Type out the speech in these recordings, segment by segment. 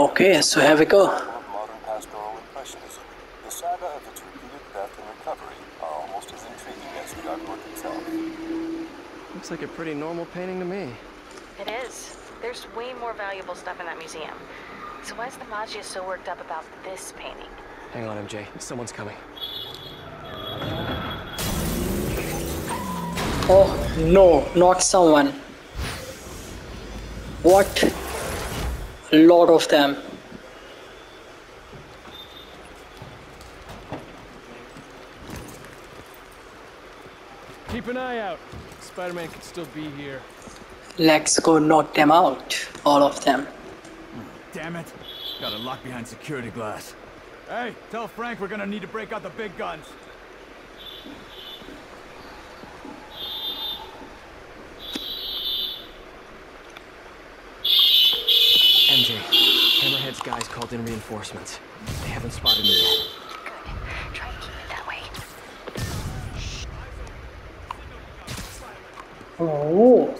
Okay, so here we go. of modern pastoral impressionism, the saga of its repeated theft and recovery are almost as intriguing as the artwork itself. Looks like a pretty normal painting to me. It is. There's way more valuable stuff in that museum. So why is the Maggia so worked up about this painting? Hang on, MJ. Someone's coming. Oh no, not someone. What? A lot of them. Keep an eye out. Spider-Man could still be here. Let's go knock them out. All of them. Damn it. Got a lock behind security glass. Hey, tell Frank we're gonna need to break out the big guns. MJ, Hammerhead's guys called in reinforcements. They haven't spotted me yet. Good. Try and keep it that way. Oh.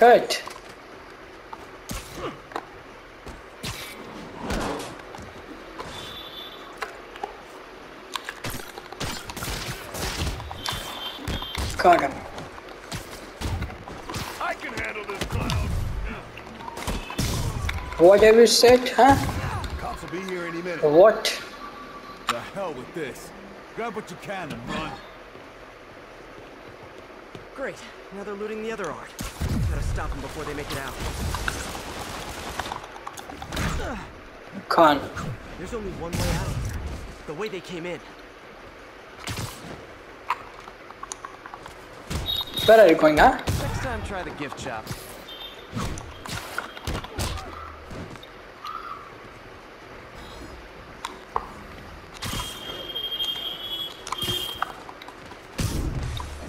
Cut. Got him. I can handle this clown. What have you said, huh? Cops will be here any minute. What? The hell with this. Grab what you can and run. Great. Now they're looting the other art. Gotta stop them before they make it out. Con. There's only one way out of here. The way they came in. Where are you going, huh? Next time, try the gift shop.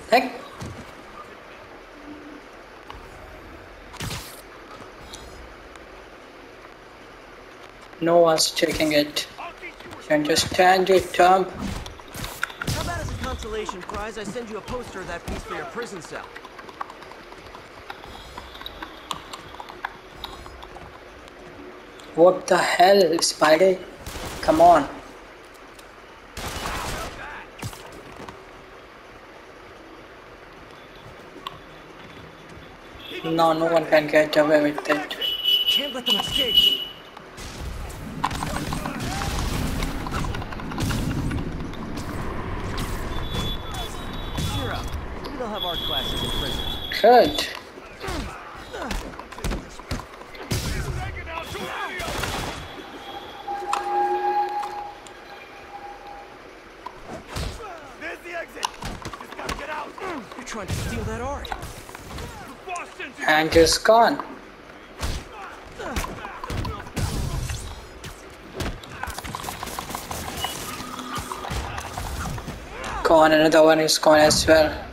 Heck. No one's taking it. You understand it, Tom? How about as a consolation prize, I send you a poster of that piece for your prison cell? What the hell, Spidey? Come on. No, no one can get away with it. Can't let them escape. Up. We don't have art classes in prison. Good. There's the exit. Just gotta get out. You're trying to steal that art. Boston. And just gone. Gone, another one is gone as well.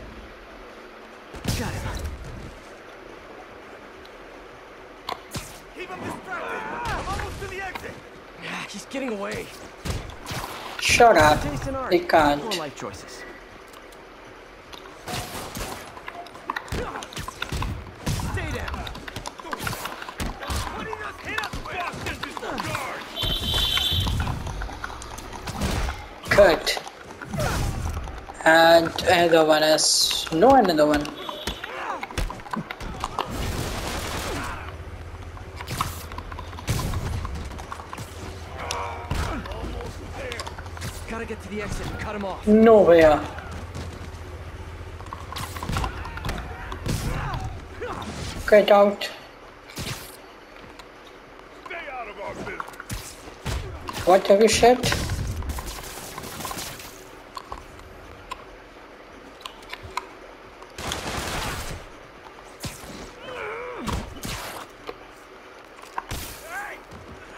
Got him. Keep him distracted. I'm almost to the exit. Ah, He's getting away. Shut up. He can't. Life choices. Stay down. Putting us hit us, Boston. Disregard. Cut. And another one is no another one. Gotta get to the exit and cut him off. Nowhere. Get out. Stay out of our business. What have you said?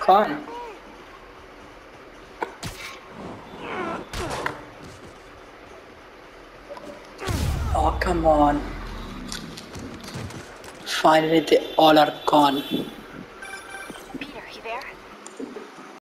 Con. Oh, come on. Finally, they all are gone.